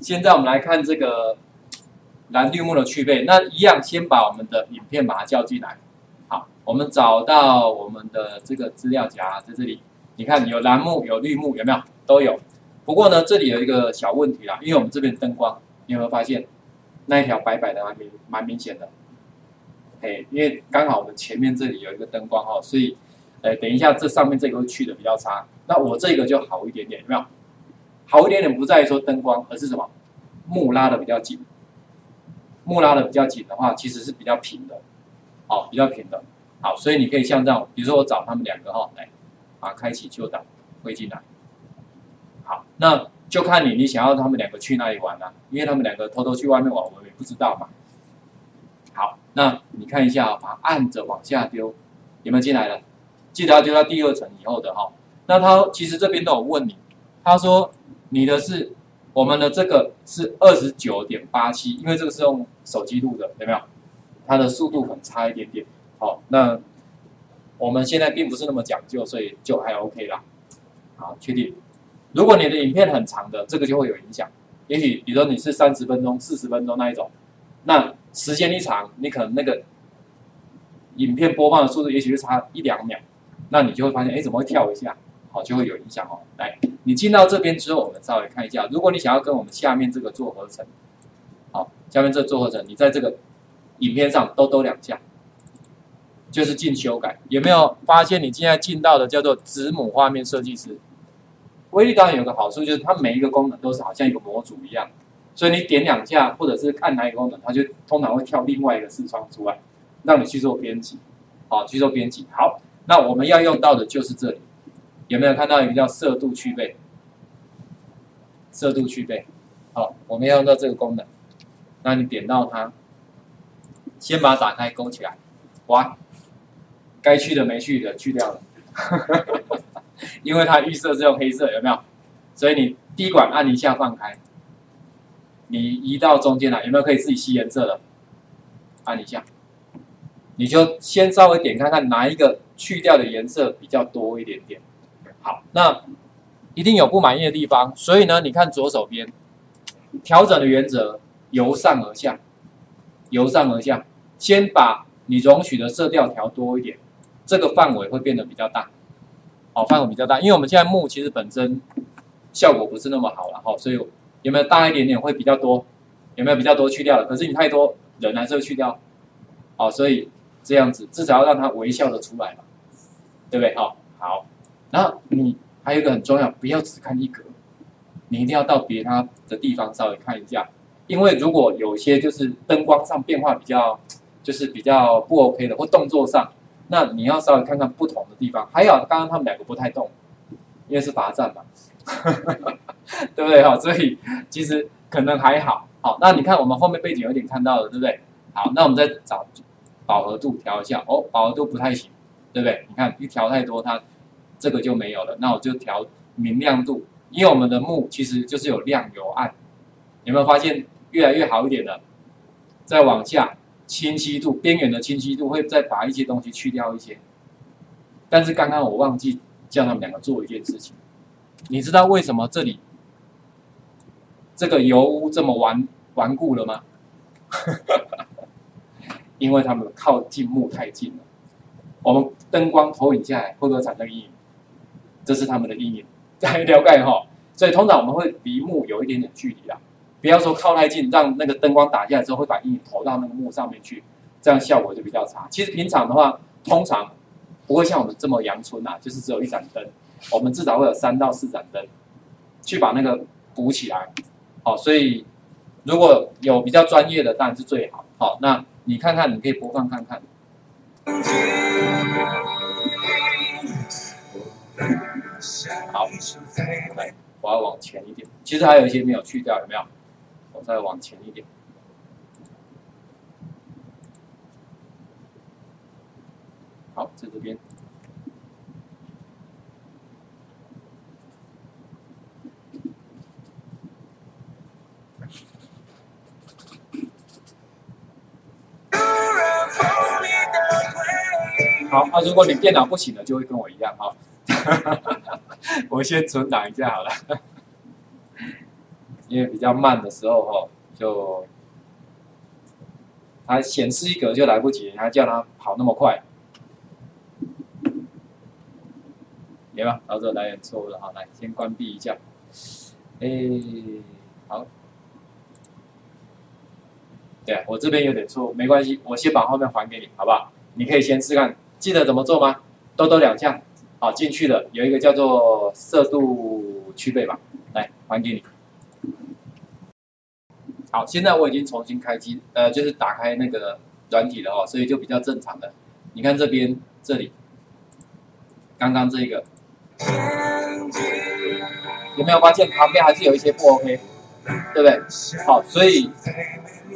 现在我们来看这个蓝绿幕的区别。那一样，先把我们的影片把它叫进来。好，我们找到我们的这个资料夹在这里。你看有蓝幕有绿幕有没有？都有。不过呢，这里有一个小问题啦，因为我们这边灯光，你有没有发现那一条白白的蛮明蛮明显的？哎，因为刚好我们前面这里有一个灯光哦，所以，哎，等一下这上面这个会去的比较差。那我这个就好一点点，有没有？好一点点不在于说灯光，而是什么？幕拉的比较紧。幕拉的比较紧的话，其实是比较平的，哦，比较平的。好，所以你可以像这样，比如说我找他们两个哈，来，啊，开启旧档，会进来。好，那就看你，你想要他们两个去哪里玩呢？因为他们两个偷偷去外面玩，我们也不知道嘛。好，那你看一下，把按着往下丢，有没有进来了？记得要丢到第二层以后的哈。那他其实这边都有问你，他说你的是。我们的这个是二十九点八七，因为这个是用手机录的，有没有？它的速度很差一点点。好，那我们现在并不是那么讲究，所以就还 OK 啦。好，确定。如果你的影片很长的，这个就会有影响。也许，比如说你是三十分钟、四十分钟那一种，那时间一长，你可能那个影片播放的速度也许就差一两秒，那你就会发现，哎，怎么会跳一下？好，就会有影响哦。来，你进到这边之后，我们稍微看一下。如果你想要跟我们下面这个做合成，好，下面这做合成，你在这个影片上兜兜两下，就是进修改。有没有发现你现在进到的叫做子母画面设计师？威力当然有个好处，就是它每一个功能都是好像一个模组一样，所以你点两下，或者是看哪一个功能，它就通常会跳另外一个视窗出来，让你去做编辑。好，去做编辑。好，那我们要用到的就是这里。有没有看到一个叫色度去背？色度去背，好，我们要用到这个功能。那你点到它，先把它打开，勾起来。哇，该去的没去的去掉了，因为它预设是用黑色，有没有？所以你滴管按一下放开，你移到中间来，有没有可以自己吸颜色的？按一下，你就先稍微点看看哪一个去掉的颜色比较多一点点。好，那一定有不满意的地方，所以呢，你看左手边调整的原则，由上而下，由上而下，先把你容许的色调调多一点，这个范围会变得比较大，好，范围比较大，因为我们现在木其实本身效果不是那么好了，哈，所以有没有大一点点会比较多？有没有比较多去掉的？可是你太多人还是会去掉，好，所以这样子至少要让它微笑的出来嘛，对不对？好，好。然后你还有一个很重要，不要只看一格，你一定要到别他的地方稍微看一下，因为如果有些就是灯光上变化比较，就是比较不 OK 的，或动作上，那你要稍微看看不同的地方。还有刚刚他们两个不太动，因为是罚站嘛，对不对哈？所以其实可能还好。好，那你看我们后面背景有点看到了，对不对？好，那我们再找饱和度调一下，哦，饱和度不太行，对不对？你看一调太多它。这个就没有了，那我就调明亮度，因为我们的幕其实就是有亮有暗，有没有发现越来越好一点的？再往下，清晰度边缘的清晰度会再把一些东西去掉一些。但是刚刚我忘记叫他们两个做一件事情，你知道为什么这里这个油污这么顽顽固了吗？因为他们靠近幕太近了，我们灯光投影下来会不会产生阴影？这是他们的阴影，在 了解哈，所以通常我们会离幕有一点点距离啦，不要说靠太近，让那个灯光打下来之后会把阴影投到那个幕上面去，这样效果就比较差。其实平常的话，通常不会像我们这么阳春呐，就是只有一盏灯，我们至少会有三到四盏灯，去把那个补起来。好，所以如果有比较专业的，当然是最好。好，那你看看，你可以播放看看。好，来，我要往前一点。其实还有一些没有去掉，有没有？我再往前一点。好，在这边。好，那如果你电脑不行了，就会跟我一样哈。我先存档一下好了。因为比较慢的时候哈，就它显示一格就来不及，还叫它跑那么快，有吧？到这来点错误了哈，来先关闭一下。哎，好，对我这边有点错，没关系，我先把后面还给你，好不好？你可以先试看，记得怎么做吗？多多两项，好进去了，有一个叫做色度区倍吧，来还给你。好，现在我已经重新开机，呃，就是打开那个软体了哦，所以就比较正常的。你看这边这里，刚刚这个有没有发现旁边还是有一些不 OK，对不对？好，所以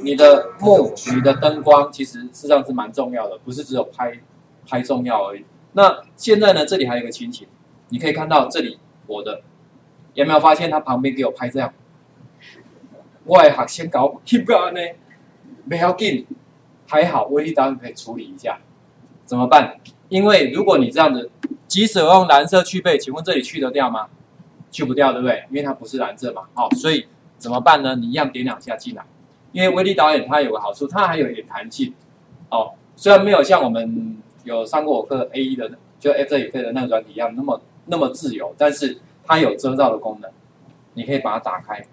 你的幕、你的灯光其实事实上是蛮重要的，不是只有拍拍重要而已。那现在呢，这里还有一个情形，你可以看到这里我的有没有发现他旁边给我拍这样？我的学生搞翕个呢，不要紧，还好威力导演可以处理一下，怎么办？因为如果你这样子，即使用蓝色去背，请问这里去得掉吗？去不掉，对不对？因为它不是蓝色嘛，好，所以怎么办呢？你一样点两下进来，因为威力导演它有个好处，它还有一点弹性，哦，虽然没有像我们有上过我课 A 一的，就 F 这 F 的那个软体一样那么那么自由，但是它有遮罩的功能，你可以把它打开。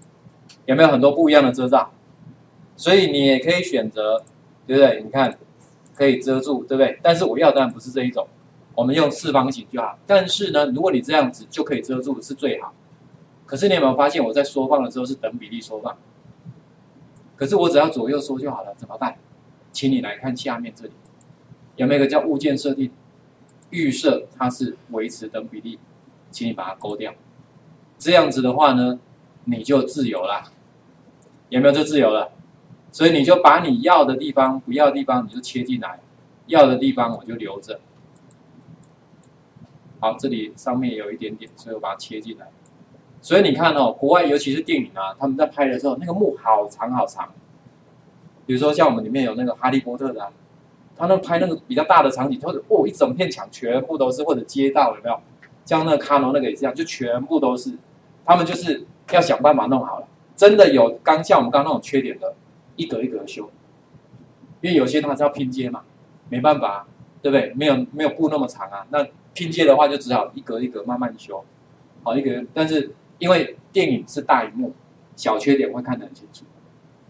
有没有很多不一样的遮罩？所以你也可以选择，对不对？你看，可以遮住，对不对？但是我要当然不是这一种，我们用四方形就好。但是呢，如果你这样子就可以遮住，是最好。可是你有没有发现，我在缩放的时候是等比例缩放？可是我只要左右缩就好了，怎么办？请你来看下面这里，有没有一个叫物件设定？预设它是维持等比例，请你把它勾掉。这样子的话呢，你就自由了。有没有就自由了？所以你就把你要的地方、不要的地方，你就切进来；要的地方我就留着。好，这里上面有一点点，所以我把它切进来。所以你看哦，国外尤其是电影啊，他们在拍的时候，那个幕好长好长。比如说像我们里面有那个《哈利波特》的，他那拍那个比较大的场景，或者哦一整片墙全部都是，或者街道有没有？像那个卡农那个也是这样，就全部都是。他们就是要想办法弄好了。真的有刚像我们刚那种缺点的，一格一格修，因为有些它是要拼接嘛，没办法，对不对？没有没有布那么长啊，那拼接的话就只好一格一格慢慢修，好一格。但是因为电影是大荧幕，小缺点会看得很清楚，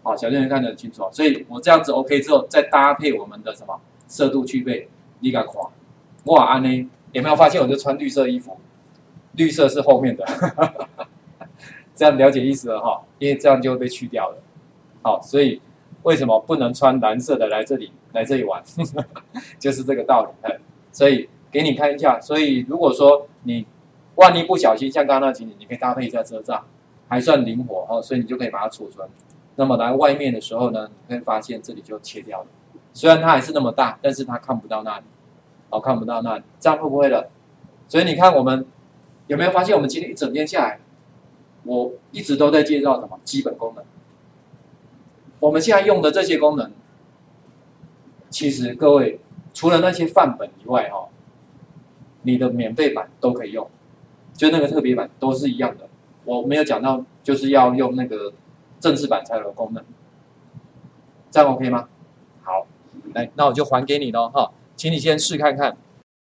好小缺点看得很清楚，所以我这样子 OK 之后，再搭配我们的什么色度去背，你敢夸？哇安呢？有没有发现我就穿绿色衣服？绿色是后面的。这样了解意思了哈，因为这样就会被去掉了。好，所以为什么不能穿蓝色的来这里来这里玩？就是这个道理。所以给你看一下。所以如果说你万一不小心，像刚刚那情景，你可以搭配一下遮罩，还算灵活哦。所以你就可以把它储存。那么来外面的时候呢，你会发现这里就切掉了。虽然它还是那么大，但是它看不到那里，哦，看不到那里，这样会不会了？所以你看我们有没有发现，我们今天一整天下来？我一直都在介绍什么基本功能。我们现在用的这些功能，其实各位除了那些范本以外，哈，你的免费版都可以用，就那个特别版都是一样的。我没有讲到，就是要用那个正式版才有的功能，这样 OK 吗？好，来，那我就还给你喽，哈，请你先试看看。